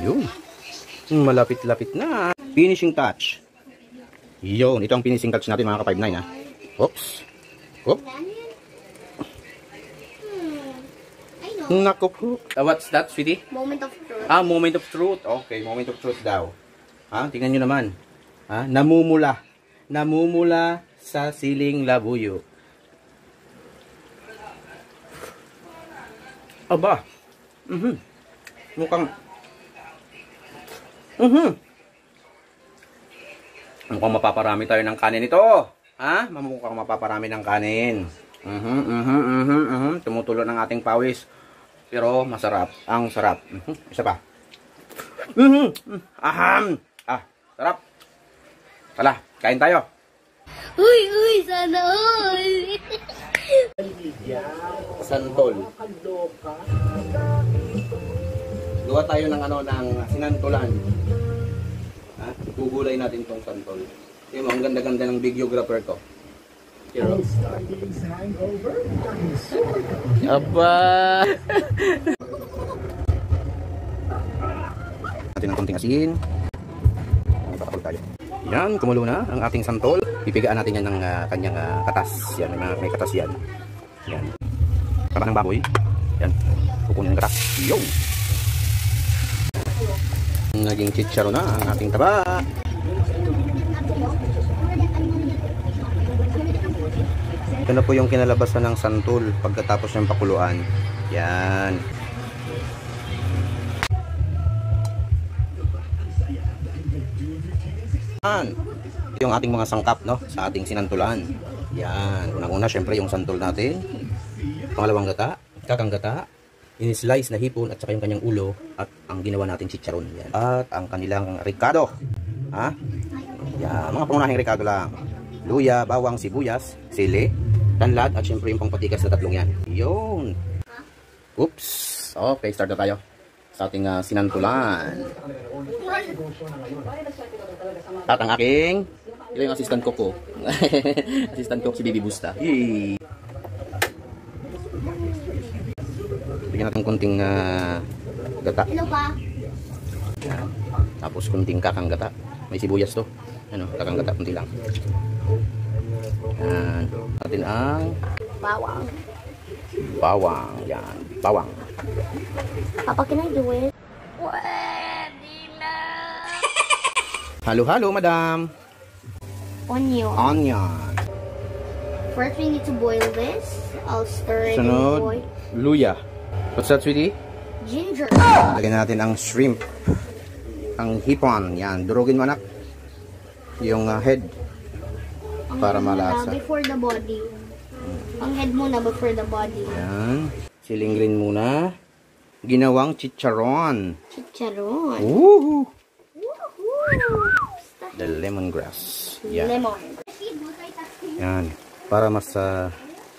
Yun. Malapit-lapit na. Finishing touch. Yun. Ito ang finishing touch natin mga ka-59 ha. Oops. Oop. Nako po. Uh, what's that, sweetie? Moment of truth. Ah, moment of truth. Okay, moment of truth daw. Ha, tingnan nyo naman. Ha, namumula. Namumula sa siling labuyo. Aba. Mhm. Mukhang Mhm. Mukhang mapaparami tayo ng kanin ito. Ha? Mukhang mapaparami ng kanin. Mhm, mhm, mhm, mhm. Tumutulo ng ating pawis. Pero masarap. Ang sarap. Mhm. Isa pa. Mhm. Aham. Ah, sarap. Tala, kain tayo. Uy, uy, sana all. Santol. Gawa tayo ng ano ng sinantulan. Ha? Gugulay natin tong santol. Tingnan mo, ang ganda-ganda ng videographer ko. Pero, Aba! natin ng konting asin. Papakul tayo. Yan, kumulo na ang ating santol. Pipigaan natin yan ng ah, kanyang ah, katas. Yan, may, may katas yan. Yan. Taba ng baboy. Yan. Kukunin ng katas. Yo! Naging chicharo na ang ating taba. Ito na po yung kinalabasan ng santol pagkatapos ng pakuluan. Yan. Yan. Yung ating mga sangkap no sa ating sinantulan. Yan. Unang-una syempre yung santol natin. Pangalawang gata, kakang gata, in-slice na hipon at saka yung kanyang ulo at ang ginawa natin chicharon. Yan. At ang kanilang ricado. Ha? Yan. Mga pangunahing ricado lang. Luya, bawang, sibuyas, sili, tanlad at syempre yung pangpatikas na tatlong yan. Yun. Oops. Okay, start na tayo sa ating ah, sinantulan. At ang aking, yung assistant ko. assistant cook si Bibi Busta. Yay! Bigyan natin konting ah, gata. Hello pa. Yan. Tapos kunting kakang gata. May sibuyas to. Ano, kakang gata, kunti lang. Yan. Atin ang Bawang. bawang. Yan, bawang. Papa, can I do it? Pwede na. Halo-halo, madam. Onion. Onion. First, we need to boil this. I'll stir it and Sunod, boil. luya. What's that, sweetie? Ginger. Lagyan natin ang shrimp. Ang hipon. Yan, durugin mo anak. Yung ah, head. Ang Para head muna malasa. Before the body. Ang head muna before the body. Yan. Siling green muna. Ginawang chicharon. Chicharon. Woohoo! Woohoo! The lemongrass. Yan. Lemon. Yan. Para mas ah,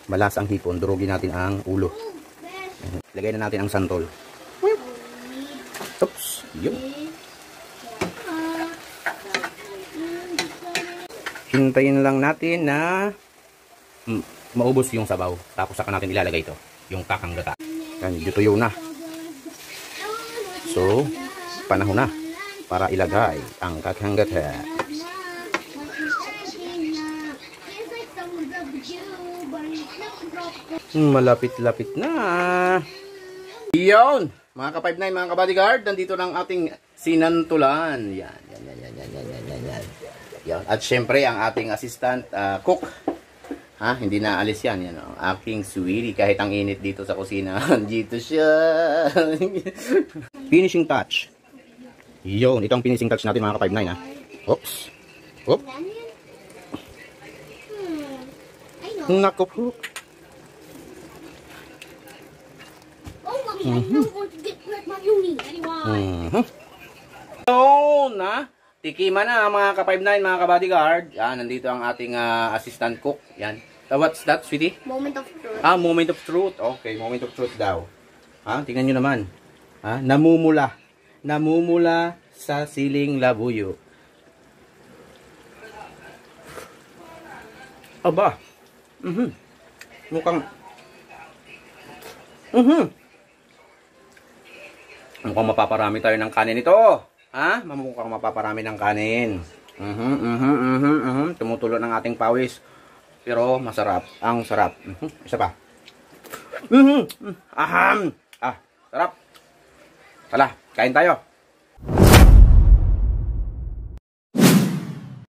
malasa ang hipon, durugin natin ang ulo. Lagay na natin ang santol. Oops. Yun. Hintayin lang natin na mm, maubos yung sabaw. Tapos saka natin ilalagay ito. Yung kakang gata. Yan, medyo tuyo na. So, panahon na para ilagay ang kakang gata. Hmm, Malapit-lapit na. Iyon! Mga ka-59, mga ka-bodyguard, nandito ng ating sinantulan. Yan, yan, yan, yan, yan, yan, yan, yan, yan. At syempre, ang ating assistant ah, cook. Ha, hindi na alis yan. Yan, oh. Aking sweetie, kahit ang init dito sa kusina. dito siya. finishing touch. Yun, itong finishing touch natin mga ka-59 ha. Oops. Oop. I know. Nako po. I don't want to get wet my uni. Anyway. Mhm. So, na, tikiman na mga ka-59, mga ka-bodyguard. Yan, nandito ang ating ah, assistant cook. Yan. Uh, what's that, sweetie? Moment of truth. Ah, moment of truth. Okay, moment of truth daw. Ha, tingnan nyo naman. Ha, namumula. Namumula sa siling labuyo. Aba. Mhm. Mukhang Mhm. Mukhang mapaparami tayo ng kanin ito. Ha? Mukhang mapaparami ng kanin. Mhm, mhm, mhm, mhm. Tumutulo ng ating pawis. Pero masarap. Ang sarap. Mhm. Isa pa. Mhm. Aham. Ah, sarap. Tala, kain tayo.